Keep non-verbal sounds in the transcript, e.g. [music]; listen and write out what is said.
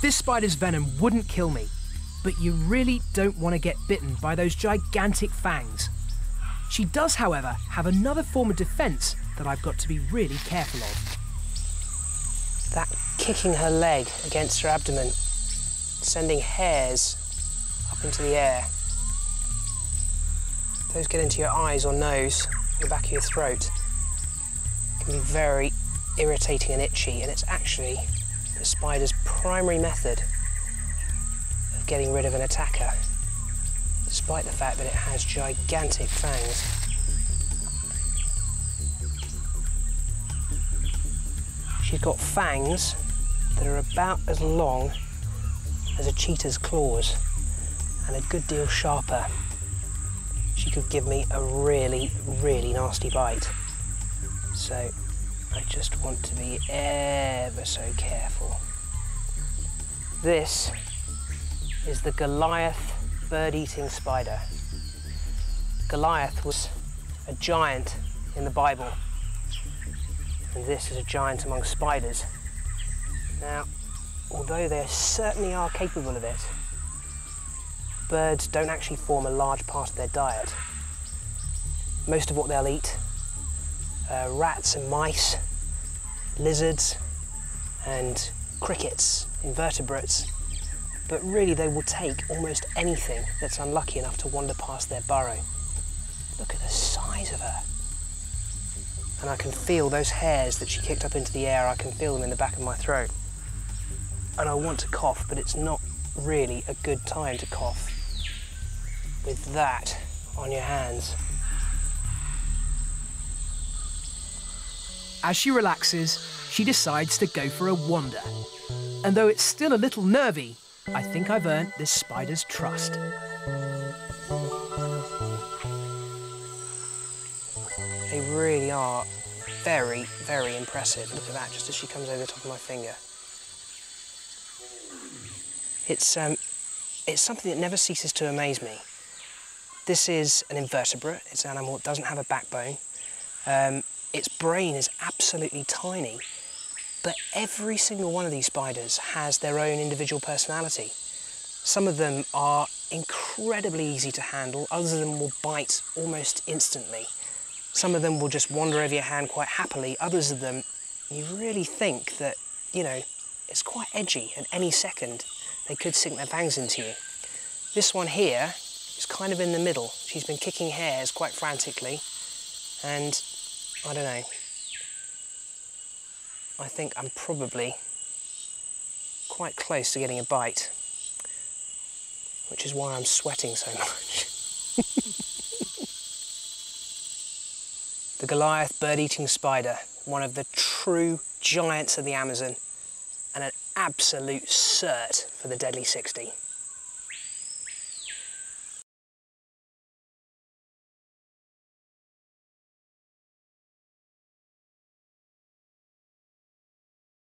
This spider's venom wouldn't kill me, but you really don't want to get bitten by those gigantic fangs. She does, however, have another form of defence that I've got to be really careful of. That kicking her leg against her abdomen, sending hairs up into the air. Those get into your eyes or nose, the back of your throat. It can be very irritating and itchy, and it's actually the spider's primary method of getting rid of an attacker, despite the fact that it has gigantic fangs. She's got fangs that are about as long as a cheetah's claws and a good deal sharper. She could give me a really, really nasty bite. So I just want to be ever so careful. This is the Goliath bird-eating spider. Goliath was a giant in the Bible, and this is a giant among spiders. Now, although they certainly are capable of it, birds don't actually form a large part of their diet. Most of what they'll eat uh, rats and mice, lizards and crickets, invertebrates, but really they will take almost anything that's unlucky enough to wander past their burrow. Look at the size of her. And I can feel those hairs that she kicked up into the air, I can feel them in the back of my throat. And I want to cough, but it's not really a good time to cough with that on your hands. As she relaxes, she decides to go for a wander. And though it's still a little nervy, I think I've earned this spider's trust. They really are very, very impressive. Look at that, just as she comes over the top of my finger. It's, um, it's something that never ceases to amaze me. This is an invertebrate. It's an animal that doesn't have a backbone. Um, its brain is absolutely tiny, but every single one of these spiders has their own individual personality. Some of them are incredibly easy to handle, others of them will bite almost instantly. Some of them will just wander over your hand quite happily, others of them, you really think that, you know, it's quite edgy and any second they could sink their fangs into you. This one here is kind of in the middle. She's been kicking hairs quite frantically and I don't know. I think I'm probably quite close to getting a bite, which is why I'm sweating so much. [laughs] the Goliath bird-eating spider, one of the true giants of the Amazon, and an absolute cert for the Deadly 60.